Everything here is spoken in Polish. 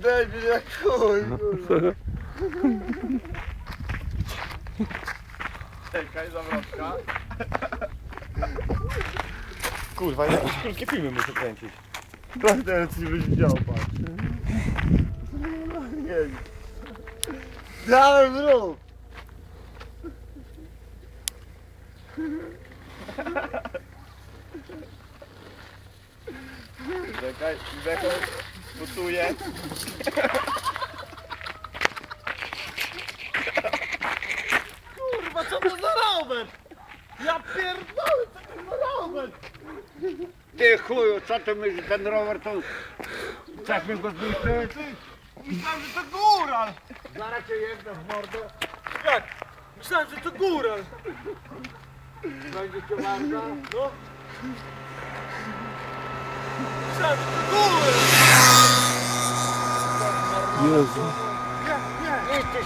debil jak chuj, kurwa. Czekaj, zawrotka. Kurwa, jakieś krótkie filmy muszę kręcić. Tak teraz nie będzie działał, patrz. Nie wiem. Dałem zrób! Czekaj, Beko gotuje. Kurwa, co to za rower? Ja pierdolę, co to za rower? Ty chuju, co ty myślisz, ten rower to... Chcesz mi go zniszczyć? Myślałem, że to góral! Zaraz cię jedno w mordę, Jak? Myślałem, że to góral! będzie cię warta. No. Myślałem, że to góral! Jezu. Nie, nie! Nie ty